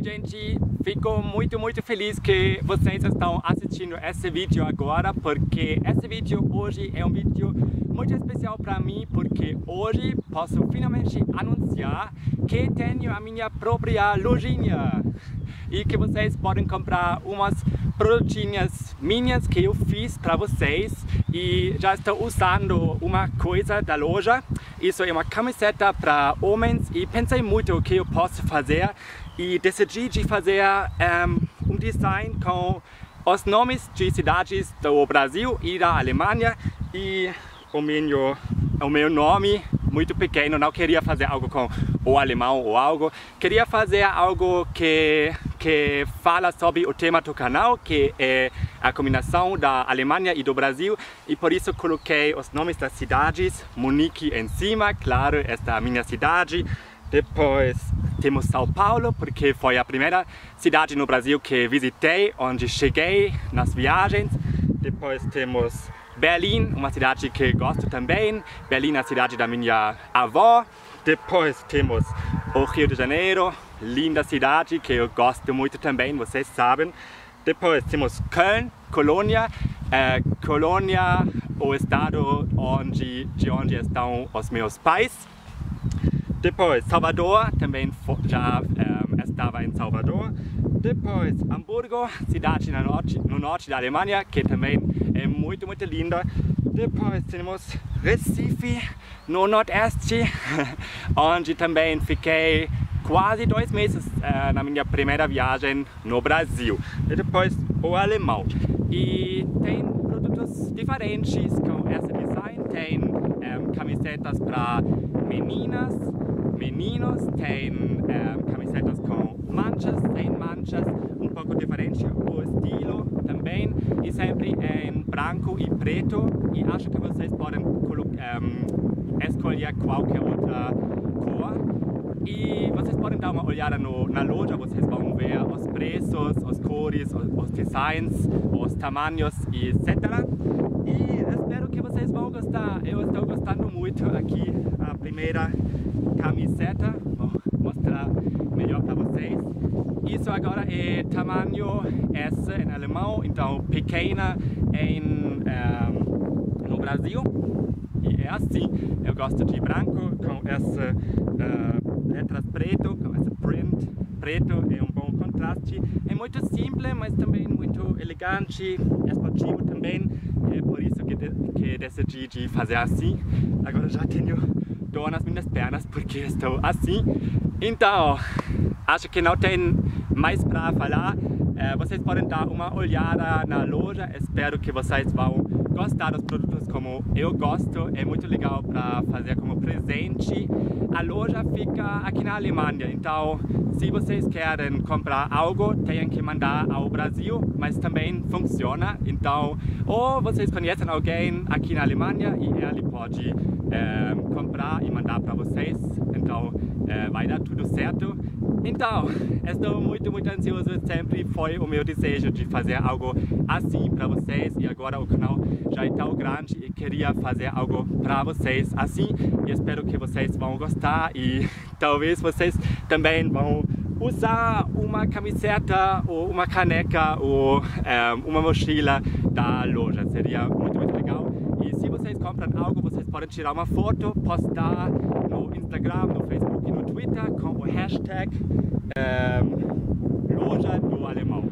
Oi gente, fico muito muito feliz que vocês estão assistindo esse vídeo agora porque esse vídeo hoje é um vídeo muito especial para mim porque hoje posso finalmente anunciar que tenho a minha própria lojinha e que vocês podem comprar umas produtinhas minhas que eu fiz para vocês e já estou usando uma coisa da loja. Isso é uma camiseta para homens e pensei muito o que eu posso fazer e decidi de fazer um, um design com os nomes de cidades do Brasil e da Alemanha e o meu, o meu nome muito pequeno, não queria fazer algo com o alemão ou algo, queria fazer algo que, que fala sobre o tema do canal, que é a combinação da Alemanha e do Brasil, e por isso coloquei os nomes das cidades, Munique em cima, claro, esta é a minha cidade, depois temos São Paulo, porque foi a primeira cidade no Brasil que visitei, onde cheguei nas viagens. Depois temos Berlim, uma cidade que gosto também. Berlim é a cidade da minha avó. Depois temos o Rio de Janeiro, linda cidade que eu gosto muito também, vocês sabem. Depois temos Köln, Colônia. É, Colônia, o estado onde, de onde estão os meus pais. Depois, Salvador, também já um, estava em Salvador. Depois, Hamburgo, cidade no norte, no norte da Alemanha, que também muito, muito linda. Depois temos Recife, no nordeste, onde também fiquei quase dois meses uh, na minha primeira viagem no Brasil. E depois, o alemão. E tem produtos diferentes com esse design. Tem um, camisetas para meninas, meninos, tem um, camisetas com manchas, sem manchas, um pouco diferente o estilo também, e sempre em branco e preto, e acho que vocês podem um, escolher qualquer outra cor. E vocês podem dar uma olhada no, na loja, vocês vão ver os preços, as cores, os, os designs, os tamanhos, etc. E espero que vocês vão gostar. Eu estou gostando muito aqui a primeira camiseta. Vocês. Isso agora é tamanho S em alemão, então pequena em, um, no Brasil. E é assim, eu gosto de branco com essa uh, letras preto, com esse print preto, é um bom contraste. É muito simples, mas também muito elegante, esportivo também. É por isso que, de, que decidi de fazer assim. Agora já tenho dor nas minhas pernas porque estou assim. Então, acho que não tem mais para falar. É, vocês podem dar uma olhada na loja. Espero que vocês vão gostar dos produtos como eu gosto. É muito legal para fazer como presente. A loja fica aqui na Alemanha, então se vocês querem comprar algo, tem que mandar ao Brasil, mas também funciona. Então, ou vocês conhecem alguém aqui na Alemanha e ele pode é, comprar e mandar para vai dar tudo certo. Então, estou muito, muito ansioso. Sempre foi o meu desejo de fazer algo assim para vocês. E agora o canal já é tão grande e queria fazer algo para vocês assim. E espero que vocês vão gostar e talvez vocês também vão usar uma camiseta ou uma caneca ou é, uma mochila da loja. Seria muito, muito legal. E se vocês compram algo, vocês podem tirar uma foto, postar Instagram, no Facebook no Twitter com hashtag um, loja do alemão.